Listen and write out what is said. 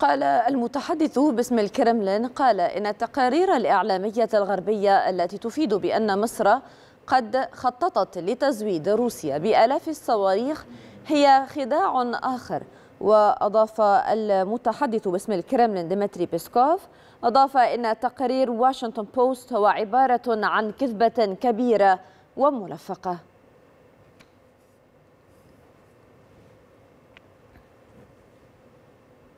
قال المتحدث باسم الكرملين قال إن التقارير الإعلامية الغربية التي تفيد بأن مصر قد خططت لتزويد روسيا بآلاف الصواريخ هي خداع آخر. وأضاف المتحدث باسم الكرملين ديمتري بيسكوف أضاف إن تقرير واشنطن بوست هو عبارة عن كذبة كبيرة وملفقة.